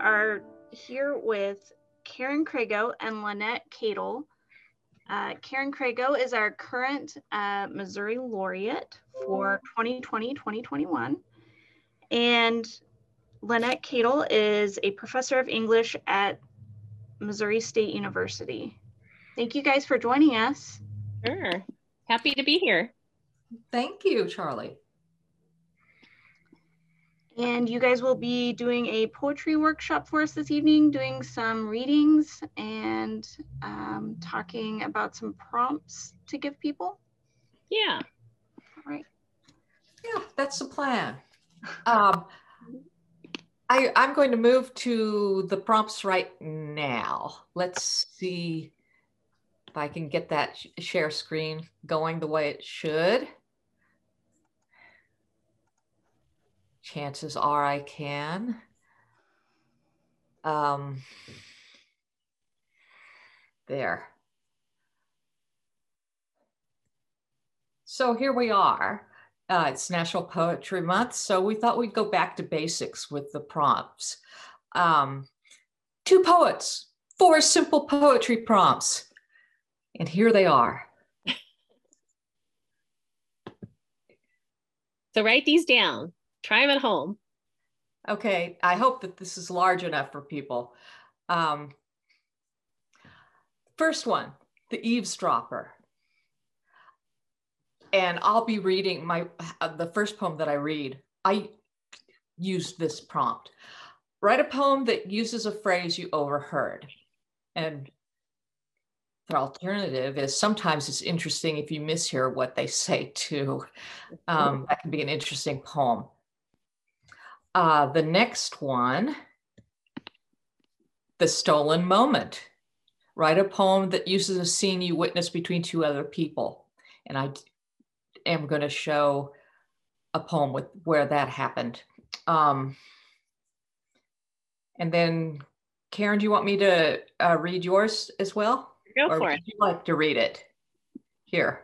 are here with Karen Craigo and Lanette Cadle. Uh, Karen Craigo is our current uh, Missouri laureate for 2020-2021. And Lanette Cadle is a professor of English at Missouri State University. Thank you guys for joining us. Sure. Happy to be here. Thank you, Charlie. And you guys will be doing a poetry workshop for us this evening, doing some readings and um, talking about some prompts to give people. Yeah. All right. Yeah, that's the plan. Um, I, I'm going to move to the prompts right now. Let's see if I can get that sh- share screen going the way it should. Chances are I can. Um, there. So here we are. Uh, it's National Poetry Month, so we thought we'd go back to basics with the prompts. Um, two poets, four simple poetry prompts, and here they are. So write these down. Try them at home. Okay, I hope that this is large enough for people. Um, first one, The Eavesdropper. And I'll be reading my uh, the first poem that I read. I use this prompt. Write a poem that uses a phrase you overheard. And the alternative is sometimes it's interesting if you mishear what they say too. Um, that can be an interesting poem. Uh, the next one, The Stolen Moment. Write a poem that uses a scene you witnessed between two other people. And I am going to show a poem with where that happened. Um, and then, Karen, do you want me to uh, read yours as well? Go or for would it. you like to read it? Here.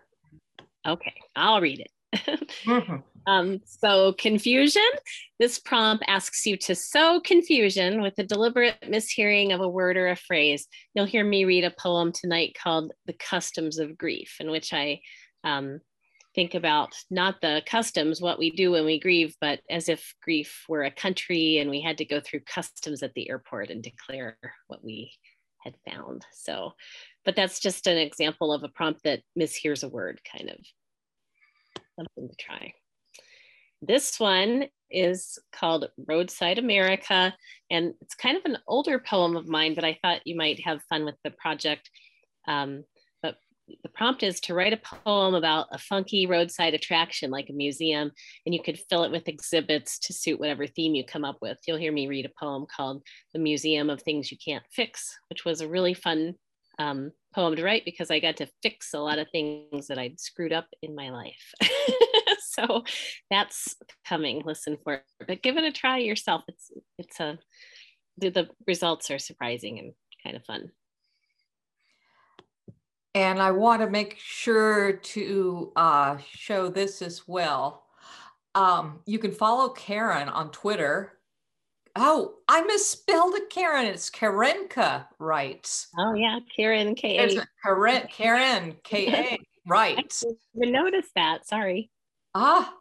Okay, I'll read it. Mhm. Um, so confusion. This prompt asks you to sow confusion with a deliberate mishearing of a word or a phrase. You'll hear me read a poem tonight called "The Customs of Grief," in which I um, think about not the customs, what we do when we grieve, but as if grief were a country and we had to go through customs at the airport and declare what we had found. So, but that's just an example of a prompt that mishears a word, kind of something to try. This one is called Roadside America, and it's kind of an older poem of mine, but I thought you might have fun with the project. Um, but the prompt is to write a poem about a funky roadside attraction like a museum, and you could fill it with exhibits to suit whatever theme you come up with. You'll hear me read a poem called The Museum of Things You Can't Fix, which was a really fun um, poem to write because I got to fix a lot of things that I'd screwed up in my life. so that's coming. Listen for it, but give it a try yourself. It's it's a the, the results are surprising and kind of fun. And I want to make sure to uh, show this as well. Um, you can follow Karen on Twitter. Oh, I misspelled it, Karen. It's Karenka writes. Oh yeah, Karen K. A. Karen, Karen K A I writes. didn't notice that. Sorry. Ah,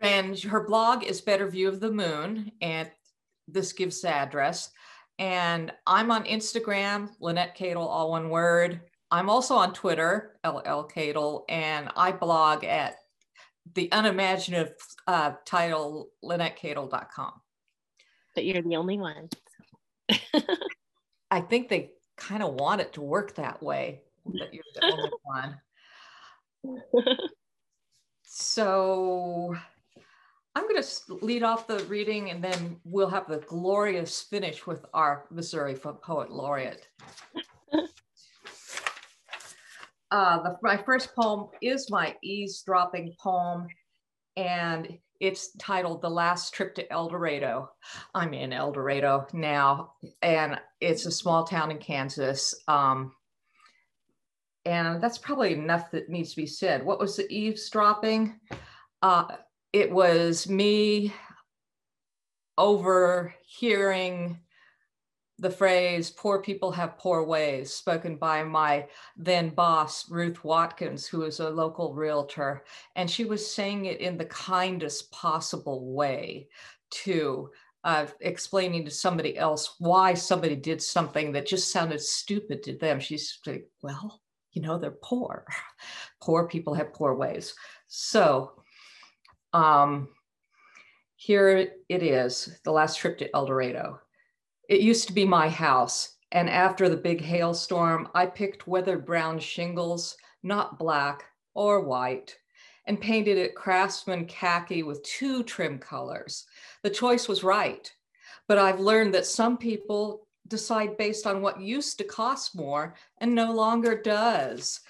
and her blog is Better View of the Moon, and this gives the address. And I'm on Instagram, Lanette Cadle, all one word. I'm also on Twitter, LL Cadle, and I blog at the unimaginative uh, title, LanetteCadle.com. But you're the only one. I think they kind of want it to work that way, that you're the only one. So I'm going to lead off the reading and then we'll have the glorious finish with our Missouri Poet Laureate. Uh, the, my first poem is my eavesdropping poem, and it's titled The Last Trip to El Dorado. I'm in El Dorado now, and it's a small town in Kansas. Um, and that's probably enough that needs to be said. What was the eavesdropping? Uh, it was me overhearing the phrase poor people have poor ways spoken by my then boss ruth watkins who is a local realtor and she was saying it in the kindest possible way to uh, explaining to somebody else why somebody did something that just sounded stupid to them she's like well you know they're poor poor people have poor ways so um here it is the last trip to el dorado it used to be my house. And after the big hailstorm, I picked weathered brown shingles, not black or white, and painted it craftsman khaki with two trim colors. The choice was right. But I've learned that some people decide based on what used to cost more and no longer does,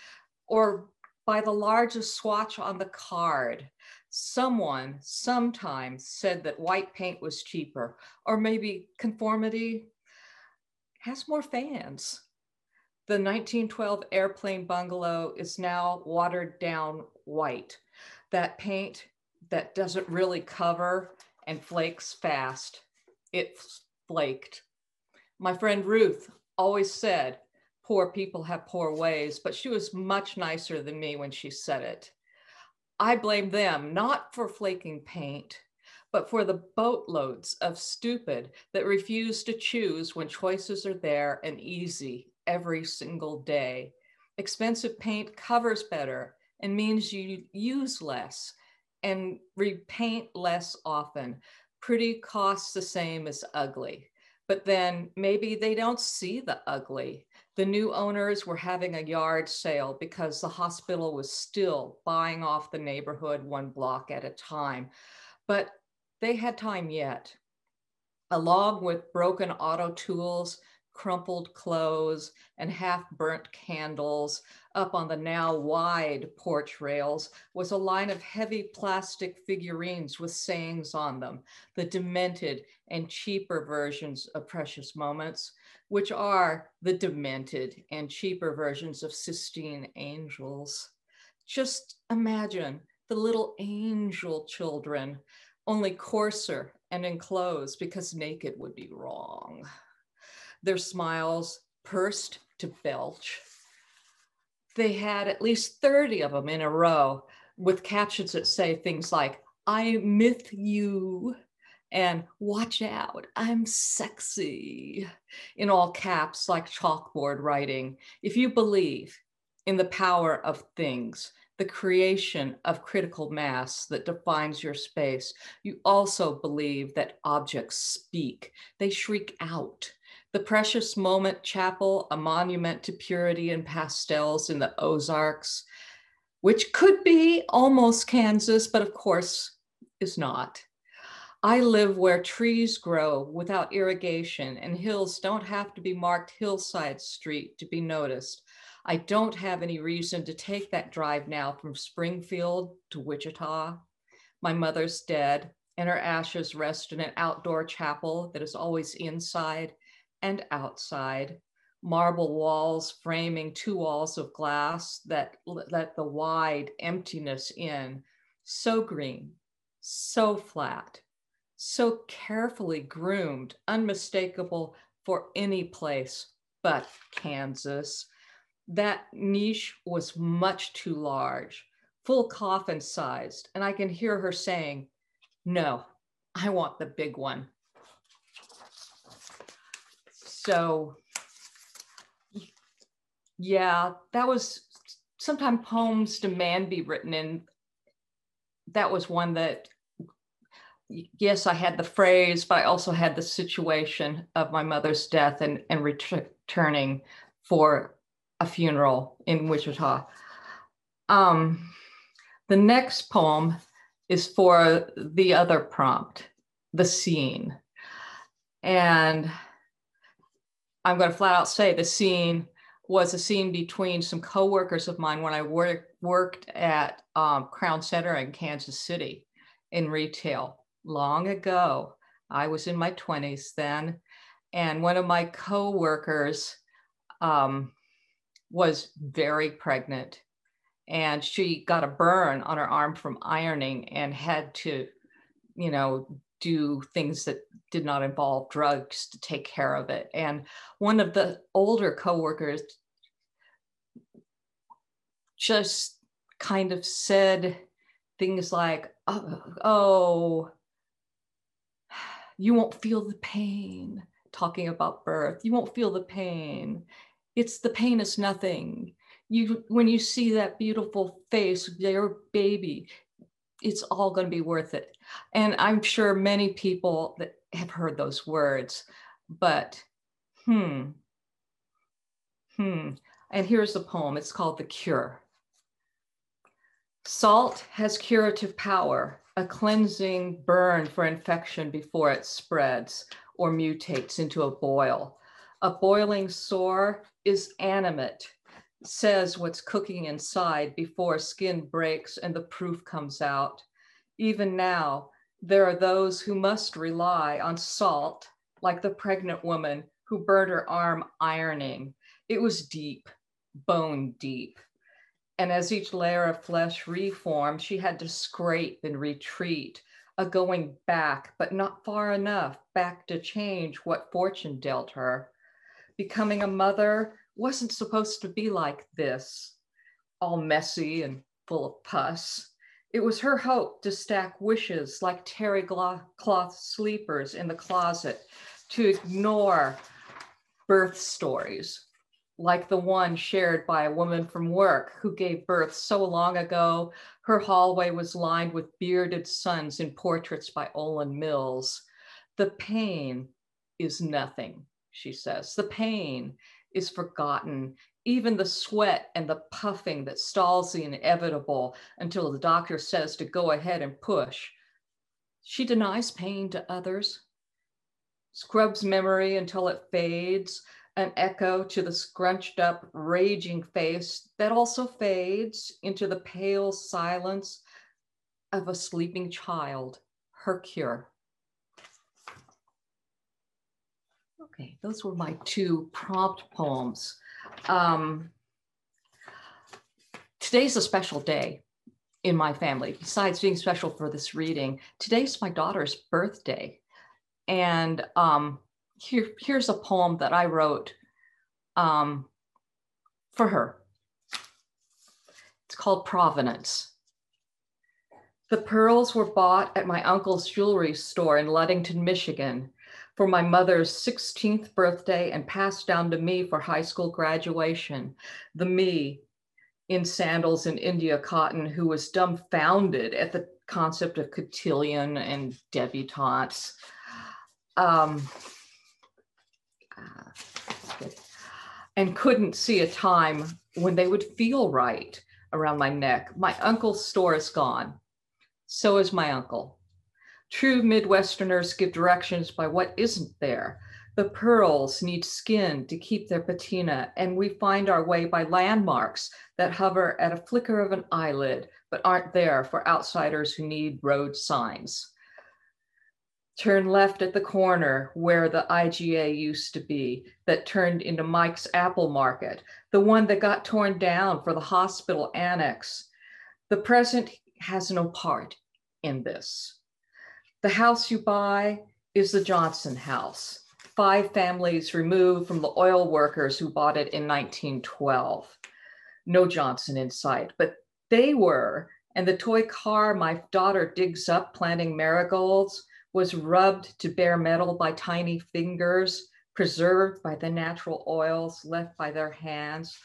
or by the largest swatch on the card. Someone sometime said that white paint was cheaper, or maybe conformity has more fans. The 1912 airplane bungalow is now watered down white. That paint that doesn't really cover and flakes fast, it flaked. My friend Ruth always said, poor people have poor ways, but she was much nicer than me when she said it. I blame them not for flaking paint, but for the boatloads of stupid that refuse to choose when choices are there and easy every single day. Expensive paint covers better and means you use less and repaint less often. Pretty costs the same as ugly, but then maybe they don't see the ugly the new owners were having a yard sale because the hospital was still buying off the neighborhood one block at a time. But they had time yet. Along with broken auto tools, crumpled clothes, and half burnt candles, up on the now wide porch rails was a line of heavy plastic figurines with sayings on them, the demented and cheaper versions of precious moments which are the demented and cheaper versions of Sistine angels. Just imagine the little angel children, only coarser and enclosed because naked would be wrong. Their smiles pursed to belch. They had at least 30 of them in a row with captions that say things like, I myth you, and watch out, I'm sexy in all caps, like chalkboard writing. If you believe in the power of things, the creation of critical mass that defines your space, you also believe that objects speak, they shriek out. The Precious Moment Chapel, a monument to purity and pastels in the Ozarks, which could be almost Kansas, but of course is not. I live where trees grow without irrigation and hills don't have to be marked hillside street to be noticed. I don't have any reason to take that drive now from Springfield to Wichita. My mother's dead and her ashes rest in an outdoor chapel that is always inside and outside. Marble walls framing two walls of glass that let the wide emptiness in. So green, so flat so carefully groomed, unmistakable for any place but Kansas. That niche was much too large, full coffin sized. And I can hear her saying, No, I want the big one. So, yeah, that was sometimes poems demand be written and That was one that yes, I had the phrase, but I also had the situation of my mother's death and, and returning for a funeral in Wichita. Um, the next poem is for the other prompt, the scene. And I'm going to flat out say the scene was a scene between some coworkers of mine when I work, worked at um, Crown Center in Kansas City in retail long ago. I was in my 20s then. And one of my coworkers um, was very pregnant and she got a burn on her arm from ironing and had to, you know, do things that did not involve drugs to take care of it. And one of the older coworkers just kind of said things like, oh, oh, you won't feel the pain, talking about birth. You won't feel the pain. It's the pain is nothing. You when you see that beautiful face your baby, it's all going to be worth it. And I'm sure many people that have heard those words, but hmm, hmm. And here's the poem. It's called The Cure. Salt has curative power, a cleansing burn for infection before it spreads or mutates into a boil. A boiling sore is animate, says what's cooking inside before skin breaks and the proof comes out. Even now, there are those who must rely on salt, like the pregnant woman who burned her arm ironing. It was deep, bone deep. And as each layer of flesh reformed, she had to scrape and retreat, a going back, but not far enough back to change what fortune dealt her. Becoming a mother wasn't supposed to be like this, all messy and full of pus. It was her hope to stack wishes like terry cloth sleepers in the closet, to ignore birth stories like the one shared by a woman from work who gave birth so long ago, her hallway was lined with bearded sons in portraits by Olan Mills. The pain is nothing, she says. The pain is forgotten. Even the sweat and the puffing that stalls the inevitable until the doctor says to go ahead and push. She denies pain to others, scrubs memory until it fades, an echo to the scrunched up, raging face that also fades into the pale silence of a sleeping child, her cure. Okay, those were my two prompt poems. Um, today's a special day in my family. Besides being special for this reading, today's my daughter's birthday. And um, here, here's a poem that I wrote um, for her. It's called Provenance. The pearls were bought at my uncle's jewelry store in Ludington, Michigan for my mother's 16th birthday and passed down to me for high school graduation. The me in sandals and India cotton who was dumbfounded at the concept of cotillion and debutantes. Um, and couldn't see a time when they would feel right around my neck. My uncle's store is gone. So is my uncle. True Midwesterners give directions by what isn't there. The pearls need skin to keep their patina, and we find our way by landmarks that hover at a flicker of an eyelid, but aren't there for outsiders who need road signs. Turn left at the corner where the IGA used to be, that turned into Mike's Apple Market, the one that got torn down for the hospital annex. The present has no part in this. The house you buy is the Johnson house, five families removed from the oil workers who bought it in 1912. No Johnson in sight, but they were. And the toy car my daughter digs up planting marigolds was rubbed to bare metal by tiny fingers, preserved by the natural oils left by their hands,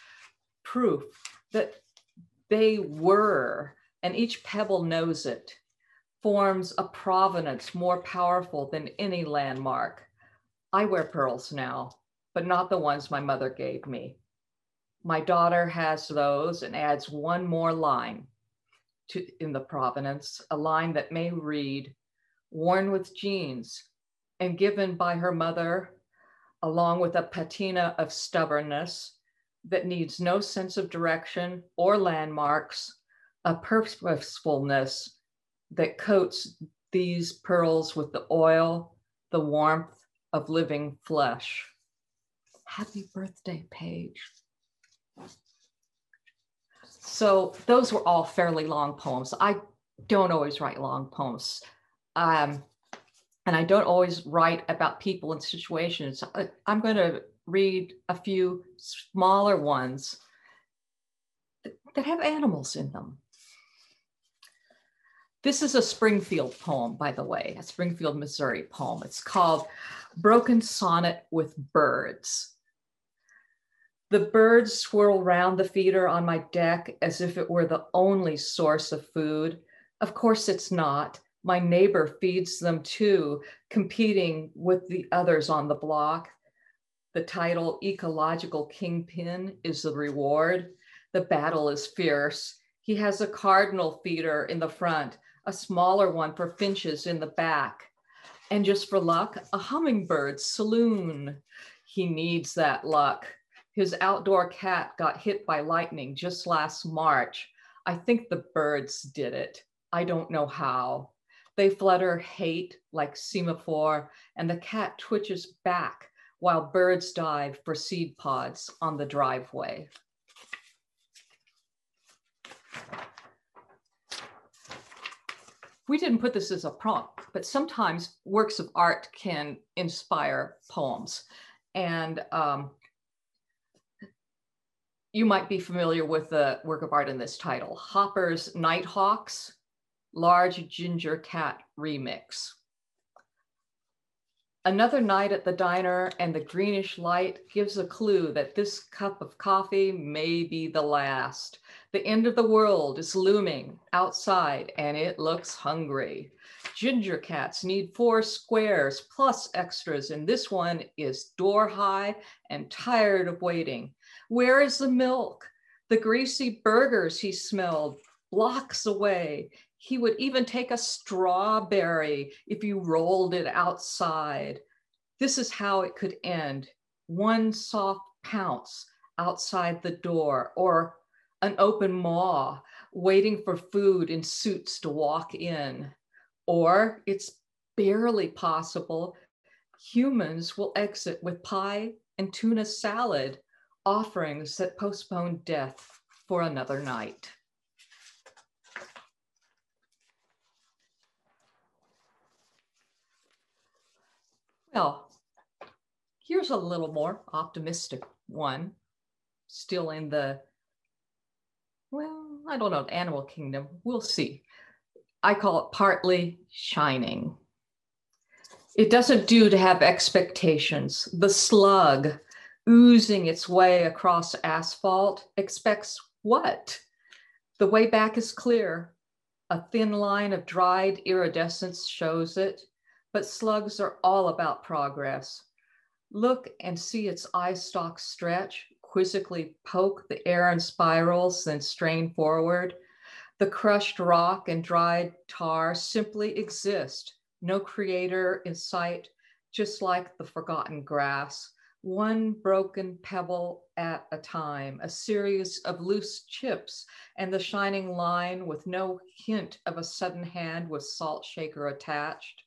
proof that they were, and each pebble knows it, forms a provenance more powerful than any landmark. I wear pearls now, but not the ones my mother gave me. My daughter has those and adds one more line to, in the provenance, a line that may read, worn with jeans and given by her mother, along with a patina of stubbornness that needs no sense of direction or landmarks, a purposefulness that coats these pearls with the oil, the warmth of living flesh. Happy birthday, Paige. So those were all fairly long poems. I don't always write long poems um, and I don't always write about people and situations. I'm going to read a few smaller ones that have animals in them. This is a Springfield poem, by the way, a Springfield, Missouri poem. It's called Broken Sonnet with Birds. The birds swirl round the feeder on my deck as if it were the only source of food. Of course, it's not. My neighbor feeds them too, competing with the others on the block. The title Ecological Kingpin is the reward. The battle is fierce. He has a cardinal feeder in the front, a smaller one for finches in the back. And just for luck, a hummingbird saloon. He needs that luck. His outdoor cat got hit by lightning just last March. I think the birds did it. I don't know how. They flutter hate like semaphore, and the cat twitches back while birds dive for seed pods on the driveway. We didn't put this as a prompt, but sometimes works of art can inspire poems. And um, you might be familiar with the work of art in this title, Hopper's Nighthawks, Large Ginger Cat Remix. Another night at the diner and the greenish light gives a clue that this cup of coffee may be the last. The end of the world is looming outside and it looks hungry. Ginger cats need four squares plus extras, and this one is door high and tired of waiting. Where is the milk? The greasy burgers he smelled blocks away. He would even take a strawberry if you rolled it outside. This is how it could end one soft pounce outside the door, or an open maw waiting for food in suits to walk in. Or it's barely possible humans will exit with pie and tuna salad, offerings that postpone death for another night. Well, here's a little more optimistic one, still in the, well, I don't know, animal kingdom. We'll see. I call it partly shining. It doesn't do to have expectations. The slug oozing its way across asphalt expects what? The way back is clear. A thin line of dried iridescence shows it but slugs are all about progress. Look and see its eye stalk stretch, quizzically poke the air in spirals, then strain forward. The crushed rock and dried tar simply exist, no creator in sight, just like the forgotten grass. One broken pebble at a time, a series of loose chips, and the shining line with no hint of a sudden hand with salt shaker attached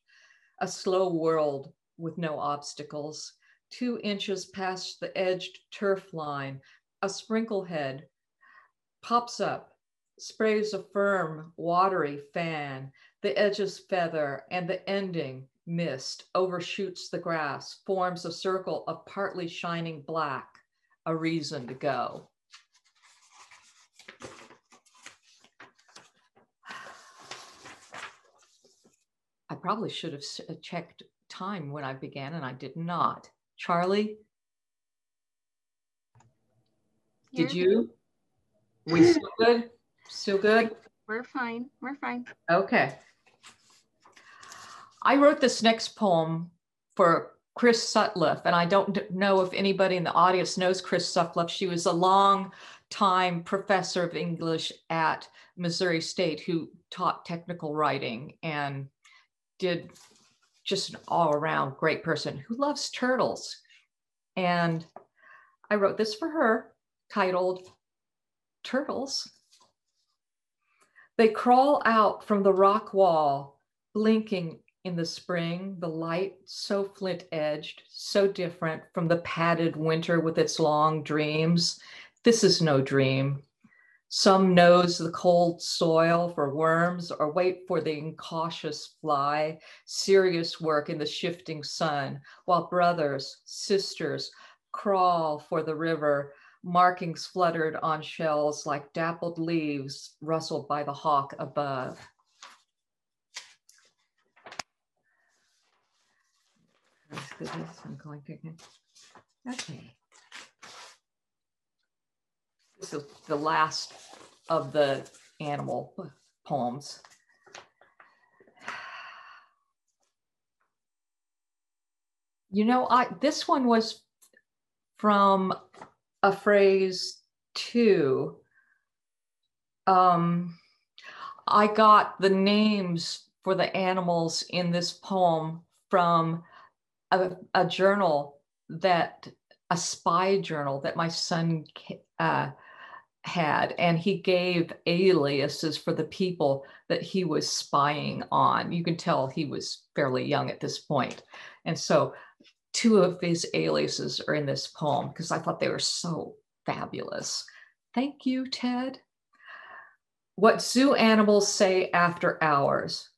a slow world with no obstacles. Two inches past the edged turf line, a sprinkle head pops up, sprays a firm, watery fan. The edges feather and the ending, mist, overshoots the grass, forms a circle of partly shining black, a reason to go. I probably should have checked time when I began and I did not. Charlie, did you? We still good? Still good? We're fine. We're fine. Okay. I wrote this next poem for Chris Sutliff, and I don't know if anybody in the audience knows Chris Sutliff. She was a long time professor of English at Missouri State who taught technical writing and did just an all around great person who loves turtles. And I wrote this for her titled Turtles. They crawl out from the rock wall, blinking in the spring, the light so flint edged, so different from the padded winter with its long dreams. This is no dream. Some nose the cold soil for worms or wait for the incautious fly, serious work in the shifting sun, while brothers, sisters crawl for the river, markings fluttered on shells like dappled leaves rustled by the hawk above. Okay. Is the last of the animal poems. You know, I this one was from a phrase too. Um, I got the names for the animals in this poem from a, a journal that a spy journal that my son uh, had, and he gave aliases for the people that he was spying on. You can tell he was fairly young at this point. And so two of his aliases are in this poem because I thought they were so fabulous. Thank you, Ted. What zoo animals say after hours.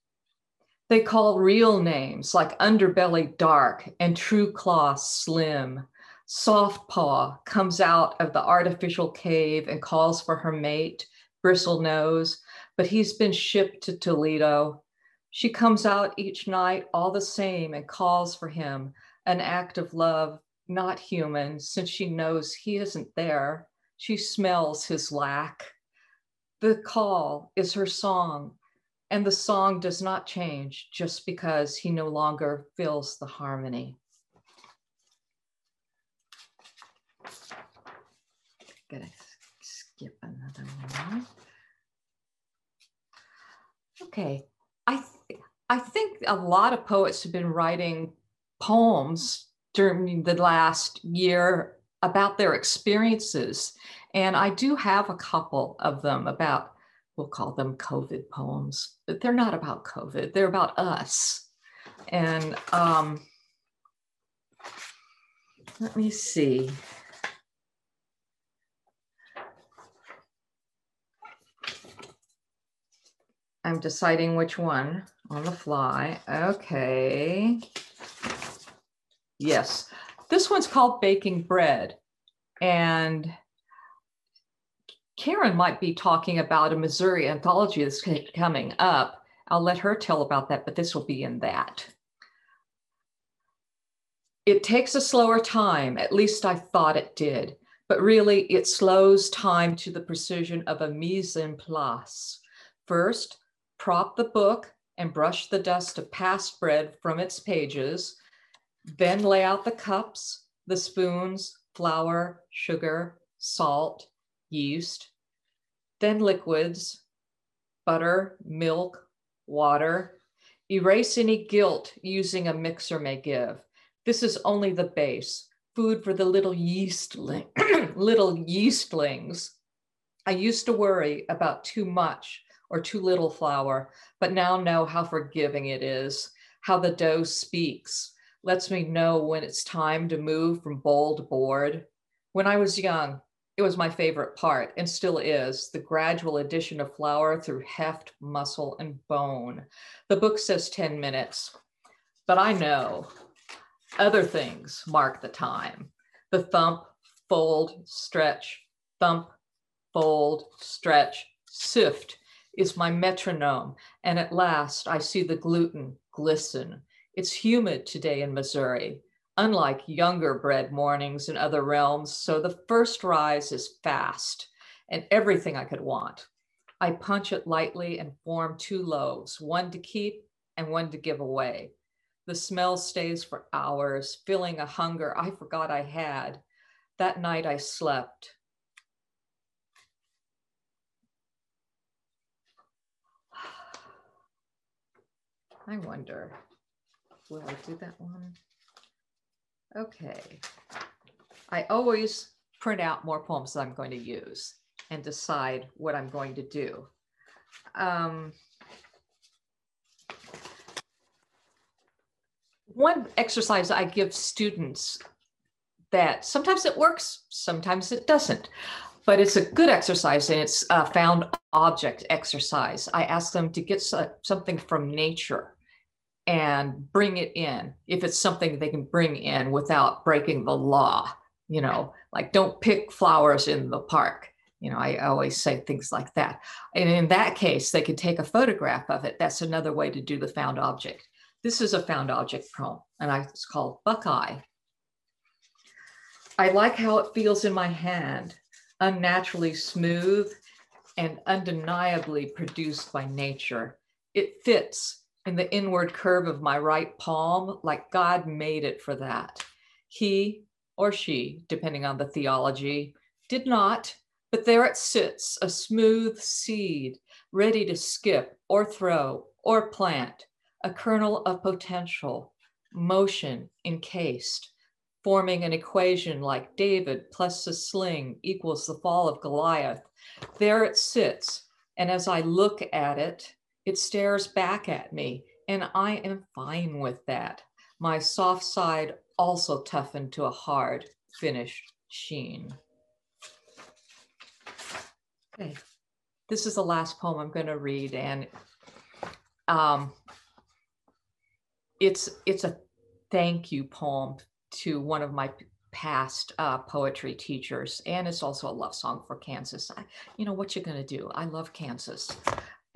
They call real names like underbelly dark and true claw slim. Soft Paw comes out of the artificial cave and calls for her mate, Bristle Nose, but he's been shipped to Toledo. She comes out each night all the same and calls for him, an act of love, not human, since she knows he isn't there. She smells his lack. The call is her song, and the song does not change just because he no longer fills the harmony. Gotta skip another one. Okay, I th I think a lot of poets have been writing poems during the last year about their experiences, and I do have a couple of them about. We'll call them COVID poems, but they're not about COVID. They're about us. And um, let me see. I'm deciding which one on the fly. Okay. Yes, this one's called Baking Bread. And Karen might be talking about a Missouri anthology that's coming up. I'll let her tell about that, but this will be in that. It takes a slower time, at least I thought it did, but really it slows time to the precision of a mise en place. First, prop the book and brush the dust of past bread from its pages. Then lay out the cups, the spoons, flour, sugar, salt, yeast, then liquids, butter, milk, water. Erase any guilt using a mixer may give. This is only the base, food for the little yeastling, little yeastlings. I used to worry about too much or too little flour, but now know how forgiving it is, how the dough speaks, lets me know when it's time to move from bowl to board. When I was young, it was my favorite part and still is the gradual addition of flour through heft, muscle, and bone. The book says 10 minutes, but I know other things mark the time. The thump, fold, stretch, thump, fold, stretch, sift is my metronome. And at last, I see the gluten glisten. It's humid today in Missouri, unlike younger bread mornings in other realms. So the first rise is fast and everything I could want. I punch it lightly and form two loaves, one to keep and one to give away. The smell stays for hours, filling a hunger I forgot I had. That night I slept. I wonder, will I do that one? Okay. I always print out more poems that I'm going to use and decide what I'm going to do. Um, one exercise I give students that sometimes it works, sometimes it doesn't. but it's a good exercise and it's a found object exercise. I ask them to get something from nature and bring it in if it's something they can bring in without breaking the law you know like don't pick flowers in the park. You know i always say things like that. And in that case they could take a photograph of it. That's another way to do the found object. This is a found object poem and I, it's called buckeye. I like how it feels in my hand unnaturally smooth and undeniably produced by nature. It fits in the inward curve of my right palm, like God made it for that. He or she, depending on the theology, did not, but there it sits, a smooth seed, ready to skip or throw or plant, a kernel of potential, motion encased, forming an equation like David plus a sling equals the fall of Goliath. There it sits, and as I look at it, it stares back at me, and I am fine with that. My soft side also toughened to a hard, finished sheen. Okay, this is the last poem I'm going to read, and um, it's it's a thank you poem to one of my past uh, poetry teachers, and it's also a love song for Kansas. I, you know what you're going to do? I love Kansas,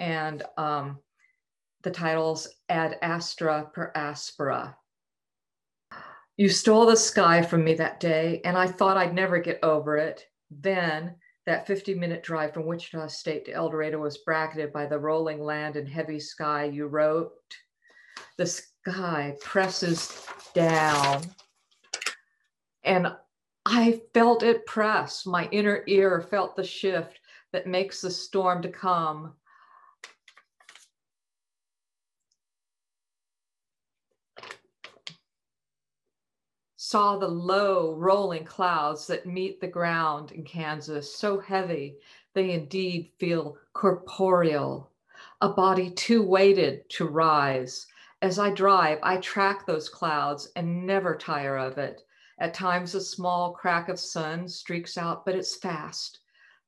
and um, the titles Ad Astra per Aspera. You stole the sky from me that day, and I thought I'd never get over it. Then, that 50 minute drive from Wichita State to El Dorado was bracketed by the rolling land and heavy sky. You wrote, The sky presses down. And I felt it press. My inner ear felt the shift that makes the storm to come. Saw the low rolling clouds that meet the ground in Kansas, so heavy they indeed feel corporeal, a body too weighted to rise. As I drive, I track those clouds and never tire of it. At times, a small crack of sun streaks out, but it's fast,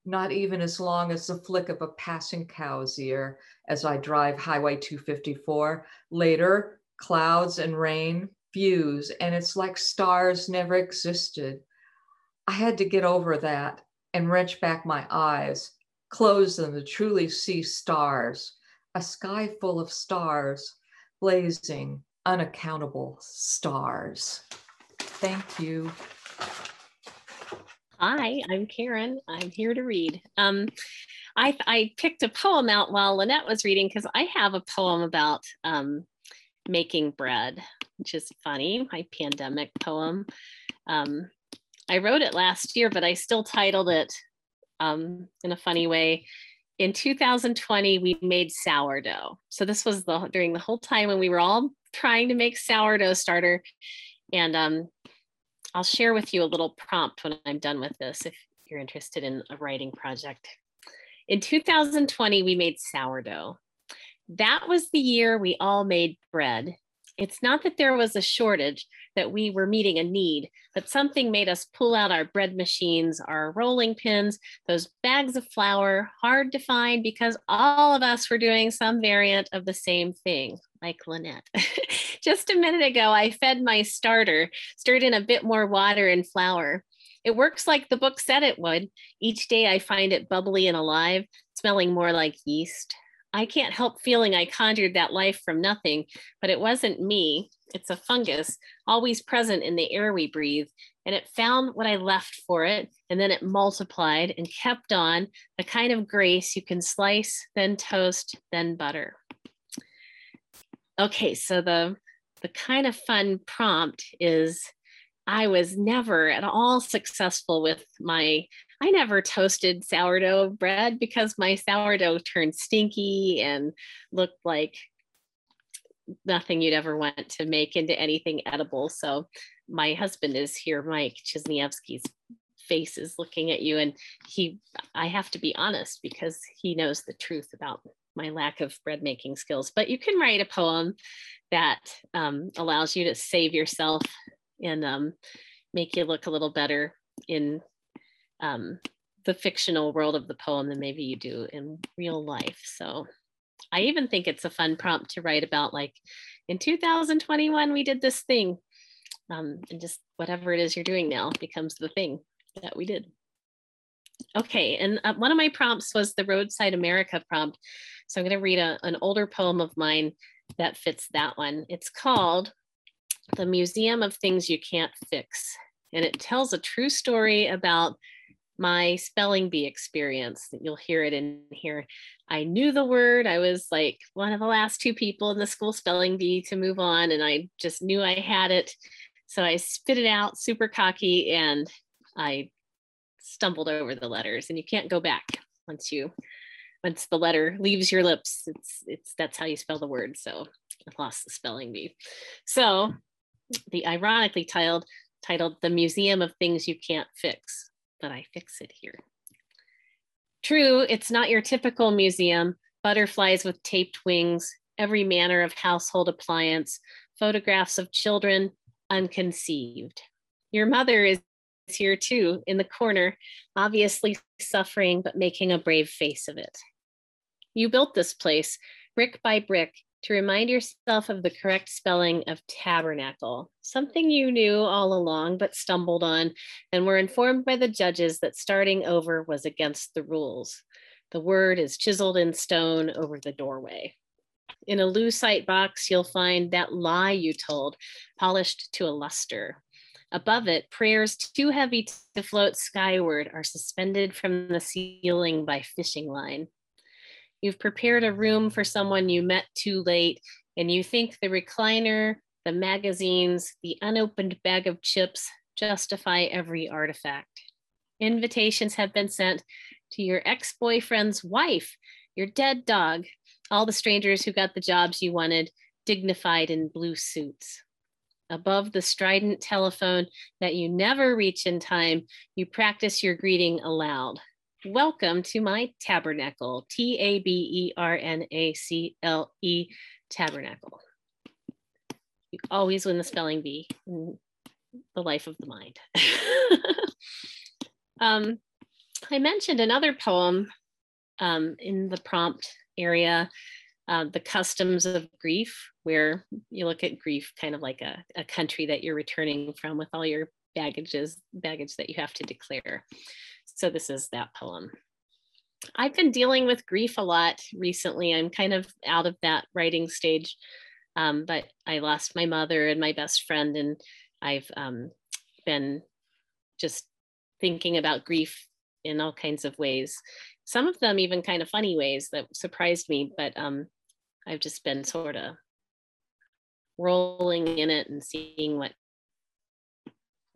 not even as long as the flick of a passing cow's ear as I drive Highway 254. Later, clouds and rain fuse and it's like stars never existed. I had to get over that and wrench back my eyes, close them to truly see stars, a sky full of stars, blazing, unaccountable stars. Thank you. Hi, I'm Karen. I'm here to read. Um, I, I picked a poem out while Lanette was reading because I have a poem about um, making bread which is funny, my pandemic poem. Um, I wrote it last year, but I still titled it um, in a funny way. In 2020, we made sourdough. So this was the during the whole time when we were all trying to make sourdough starter. And um, I'll share with you a little prompt when I'm done with this if you're interested in a writing project. In 2020, we made sourdough. That was the year we all made bread it's not that there was a shortage, that we were meeting a need, but something made us pull out our bread machines, our rolling pins, those bags of flour, hard to find because all of us were doing some variant of the same thing, like Lanette. Just a minute ago, I fed my starter, stirred in a bit more water and flour. It works like the book said it would. Each day I find it bubbly and alive, smelling more like yeast. I can't help feeling I conjured that life from nothing, but it wasn't me. It's a fungus, always present in the air we breathe. And it found what I left for it, and then it multiplied and kept on the kind of grace you can slice, then toast, then butter. Okay, so the, the kind of fun prompt is I was never at all successful with my I never toasted sourdough bread because my sourdough turned stinky and looked like nothing you'd ever want to make into anything edible. So my husband is here, Mike Czyzniejewski's face is looking at you and he I have to be honest because he knows the truth about my lack of bread making skills. But you can write a poem that um, allows you to save yourself and um, make you look a little better in um, the fictional world of the poem than maybe you do in real life. So I even think it's a fun prompt to write about like in 2021 we did this thing um, and just whatever it is you're doing now becomes the thing that we did. Okay, and uh, one of my prompts was the Roadside America prompt. So I'm going to read a, an older poem of mine that fits that one. It's called The Museum of Things You Can't Fix. And it tells a true story about my spelling bee experience. You'll hear it in here. I knew the word. I was like one of the last two people in the school spelling bee to move on, and I just knew I had it. So I spit it out super cocky and I stumbled over the letters and you can't go back once you once the letter leaves your lips it's it's that's how you spell the word so i lost the spelling bee so the ironically titled titled the museum of things you can't fix i fix it here. True it's not your typical museum. Butterflies with taped wings every manner of household appliance photographs of children unconceived. Your mother is here too in the corner, obviously suffering, but making a brave face of it. You built this place brick by brick to remind yourself of the correct spelling of tabernacle, something you knew all along but stumbled on and were informed by the judges that starting over was against the rules. The word is chiseled in stone over the doorway. In a lucite box, you'll find that lie you told, polished to a luster. Above it, prayers too heavy to float skyward are suspended from the ceiling by fishing line. You've prepared a room for someone you met too late, and you think the recliner, the magazines, the unopened bag of chips justify every artifact. Invitations have been sent to your ex boyfriend's wife, your dead dog, all the strangers who got the jobs you wanted, dignified in blue suits above the strident telephone that you never reach in time, you practice your greeting aloud. Welcome to my tabernacle, T A B E R N A C L E, tabernacle. You always win the spelling bee the life of the mind. um, I mentioned another poem um, in the prompt area uh, the customs of grief, where you look at grief kind of like a, a country that you're returning from with all your baggages, baggage that you have to declare. So this is that poem. I've been dealing with grief a lot recently. I'm kind of out of that writing stage, um, but I lost my mother and my best friend, and I've um, been just thinking about grief in all kinds of ways. Some of them even kind of funny ways that surprised me, but um, I've just been sort of rolling in it and seeing what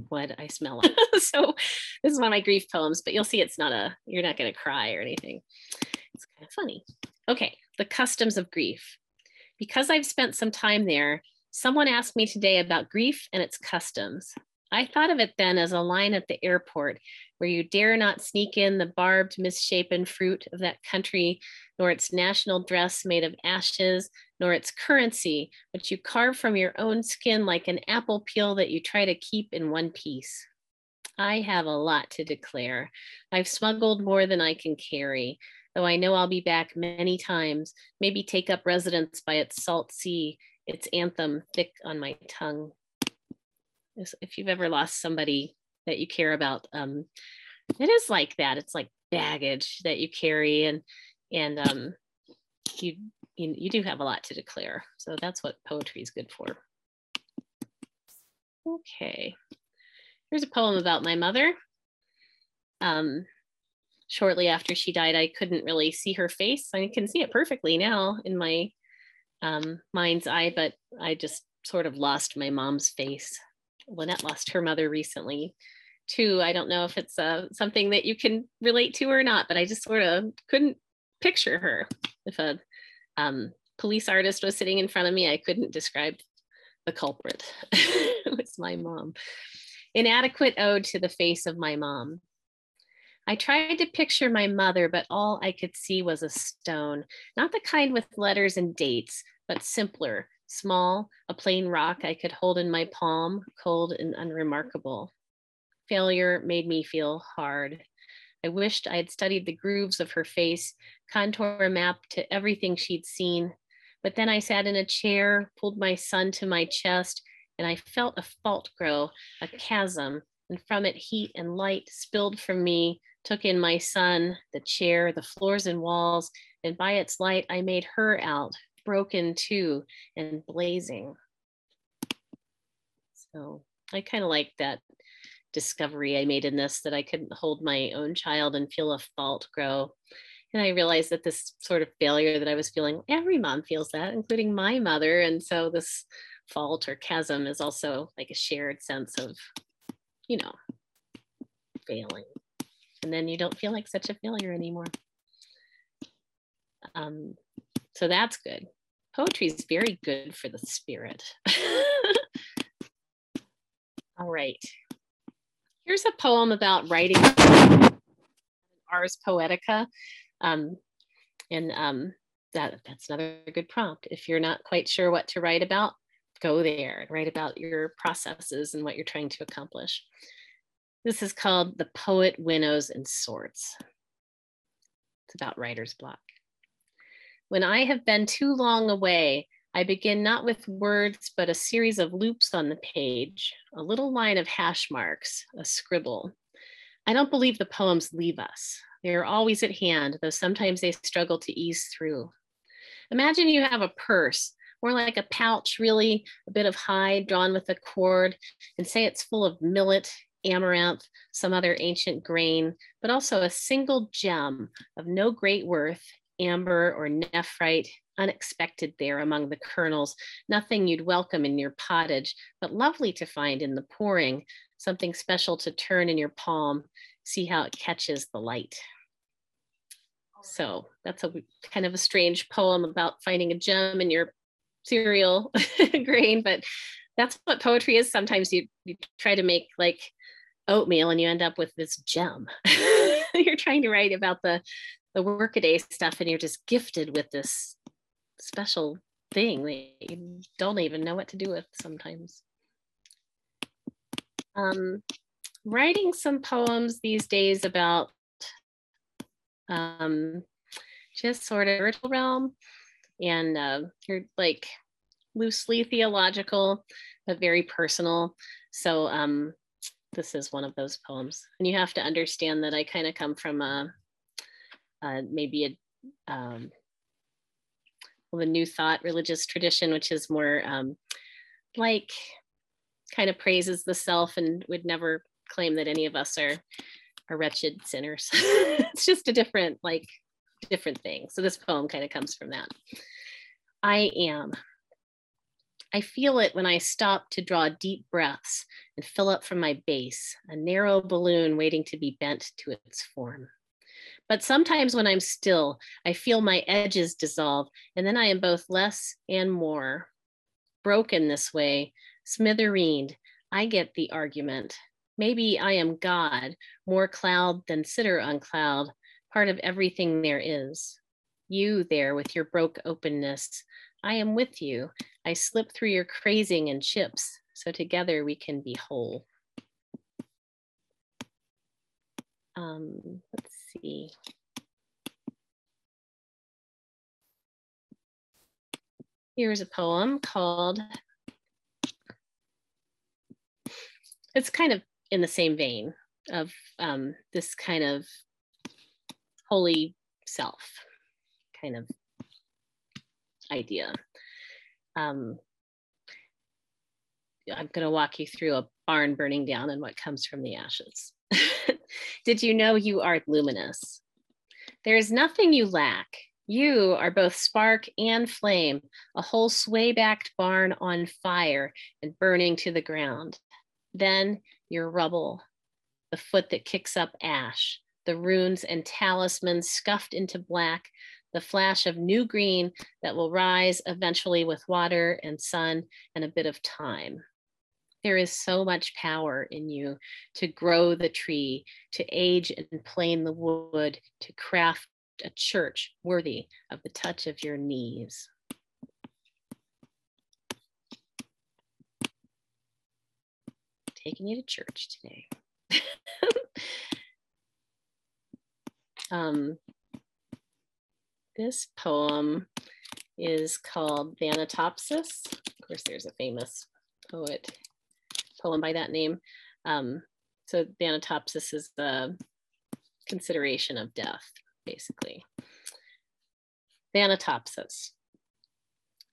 what I smell. so this is one of my grief poems, but you'll see it's not a you're not going to cry or anything. It's kind of funny. Okay, the customs of grief. Because I've spent some time there, someone asked me today about grief and its customs. I thought of it then as a line at the airport where you dare not sneak in the barbed, misshapen fruit of that country, nor its national dress made of ashes, nor its currency, which you carve from your own skin like an apple peel that you try to keep in one piece. I have a lot to declare. I've smuggled more than I can carry, though I know I'll be back many times, maybe take up residence by its salt sea, its anthem thick on my tongue. If you've ever lost somebody that you care about. Um, it is like that. It's like baggage that you carry, and and um, you, you you do have a lot to declare. So that's what poetry is good for. Okay, here's a poem about my mother. Um, shortly after she died, I couldn't really see her face. I can see it perfectly now in my um, mind's eye, but I just sort of lost my mom's face. Lanette lost her mother recently too. I don't know if it's uh, something that you can relate to or not, but I just sort of couldn't picture her. If a um, police artist was sitting in front of me, I couldn't describe the culprit. it was my mom. Inadequate ode to the face of my mom. I tried to picture my mother, but all I could see was a stone, not the kind with letters and dates, but simpler, small, a plain rock I could hold in my palm, cold and unremarkable. Failure made me feel hard. I wished I had studied the grooves of her face, contour a map to everything she'd seen. But then I sat in a chair, pulled my son to my chest, and I felt a fault grow, a chasm, and from it heat and light spilled from me, took in my son, the chair, the floors and walls, and by its light I made her out, broken too and blazing. So I kind of like that discovery I made in this that I couldn't hold my own child and feel a fault grow. And I realized that this sort of failure that I was feeling, every mom feels that, including my mother. And so this fault or chasm is also like a shared sense of, you know, failing. And then you don't feel like such a failure anymore. Um, so that's good. Poetry is very good for the spirit. All right. Here's a poem about writing Ars Poetica. Um, and um, that, that's another good prompt. If you're not quite sure what to write about, go there and write about your processes and what you're trying to accomplish. This is called The Poet Winnows and Sorts. It's about writer's block. When I have been too long away, I begin not with words, but a series of loops on the page, a little line of hash marks, a scribble. I don't believe the poems leave us. They are always at hand, though sometimes they struggle to ease through. Imagine you have a purse, more like a pouch, really, a bit of hide drawn with a cord, and say it's full of millet, amaranth, some other ancient grain, but also a single gem of no great worth, amber or nephrite, unexpected there among the kernels, nothing you'd welcome in your pottage, but lovely to find in the pouring, something special to turn in your palm, see how it catches the light. So that's a kind of a strange poem about finding a gem in your cereal grain, but that's what poetry is. Sometimes you, you try to make like oatmeal and you end up with this gem. you're trying to write about the the workaday stuff and you're just gifted with this special thing that you don't even know what to do with sometimes. Um, writing some poems these days about um, just sort of spiritual realm and uh, you're like loosely theological, but very personal. So um, this is one of those poems. And you have to understand that I kind of come from a, a maybe a um, well, the New Thought religious tradition, which is more um, like kind of praises the self and would never claim that any of us are are wretched sinners. it's just a different like different thing. So this poem kind of comes from that. I am. I feel it when I stop to draw deep breaths and fill up from my base, a narrow balloon waiting to be bent to its form. But sometimes when I'm still, I feel my edges dissolve, and then I am both less and more. Broken this way, smithereened, I get the argument. Maybe I am God, more cloud than sitter on cloud, part of everything there is. You there with your broke openness, I am with you. I slip through your crazing and chips, so together we can be whole. Um, let's see. Here's a poem called, it's kind of in the same vein of um, this kind of holy self kind of idea. Um, I'm going to walk you through a barn burning down and what comes from the ashes. Did you know you are luminous? There is nothing you lack. You are both spark and flame, a whole sway backed barn on fire and burning to the ground. Then your rubble, the foot that kicks up ash, the runes and talismans scuffed into black, the flash of new green that will rise eventually with water and sun and a bit of time. There is so much power in you to grow the tree, to age and plane the wood, to craft a church worthy of the touch of your knees. Taking you to church today. Um, this poem is called Thanatopsis. Of course, there's a famous poet poem by that name. Um, so Thanatopsis is the consideration of death, basically. Thanatopsis.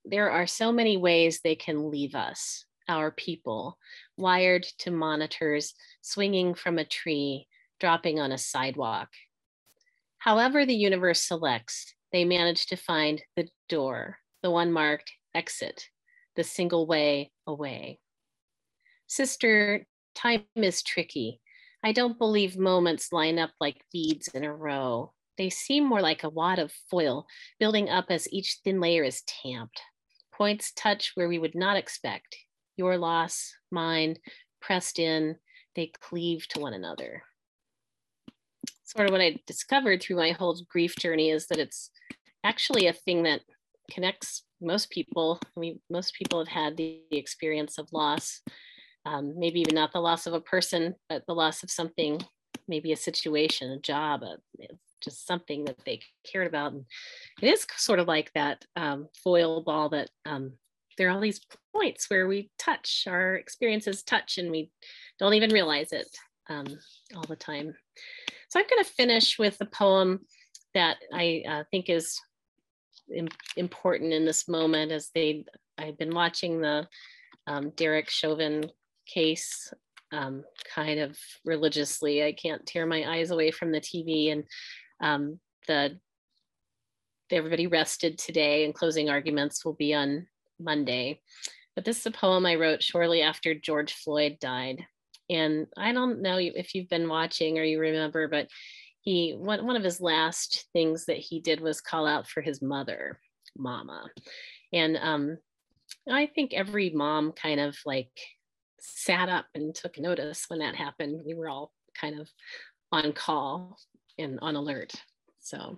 There are so many ways they can leave us, our people, wired to monitors, swinging from a tree, dropping on a sidewalk. However, the universe selects, they manage to find the door, the one marked exit, the single way away. Sister, time is tricky. I don't believe moments line up like beads in a row. They seem more like a wad of foil building up as each thin layer is tamped. Points touch where we would not expect. Your loss, mine, pressed in, they cleave to one another. Sort of what I discovered through my whole grief journey is that it's actually a thing that connects most people. I mean, most people have had the experience of loss um, maybe even not the loss of a person, but the loss of something, maybe a situation, a job, a, just something that they cared about. And it is sort of like that um, foil ball that um, there are all these points where we touch, our experiences touch, and we don't even realize it um, all the time. So I'm going to finish with a poem that I uh, think is important in this moment as they I've been watching the um, Derek Chauvin case um, kind of religiously. I can't tear my eyes away from the TV and um, the everybody rested today and closing arguments will be on Monday. But this is a poem I wrote shortly after George Floyd died. And I don't know if you've been watching or you remember, but he one, one of his last things that he did was call out for his mother, Mama. And um, I think every mom kind of like sat up and took notice when that happened. We were all kind of on call and on alert. So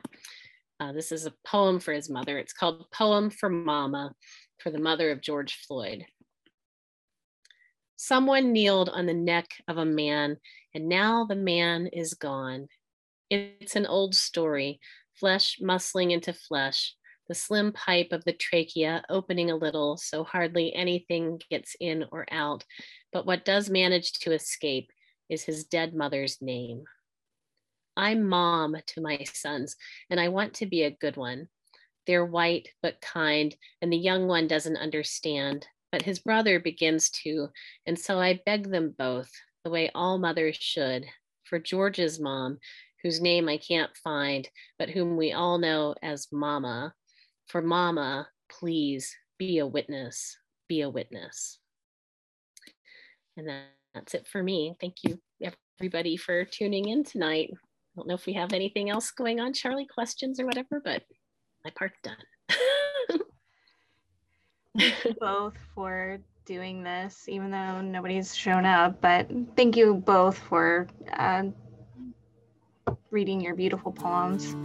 uh, this is a poem for his mother. It's called Poem for Mama, for the mother of George Floyd. Someone kneeled on the neck of a man, and now the man is gone. It's an old story, flesh muscling into flesh, the slim pipe of the trachea opening a little so hardly anything gets in or out. But what does manage to escape is his dead mother's name. I'm mom to my sons, and I want to be a good one. They're white but kind, and the young one doesn't understand, but his brother begins to. And so I beg them both, the way all mothers should, for George's mom, whose name I can't find, but whom we all know as Mama, for Mama, please be a witness, be a witness. And that's it for me. Thank you, everybody, for tuning in tonight. I don't know if we have anything else going on, Charlie, questions or whatever, but my part's done. both for doing this, even though nobody's shown up. But thank you both for uh, reading your beautiful poems.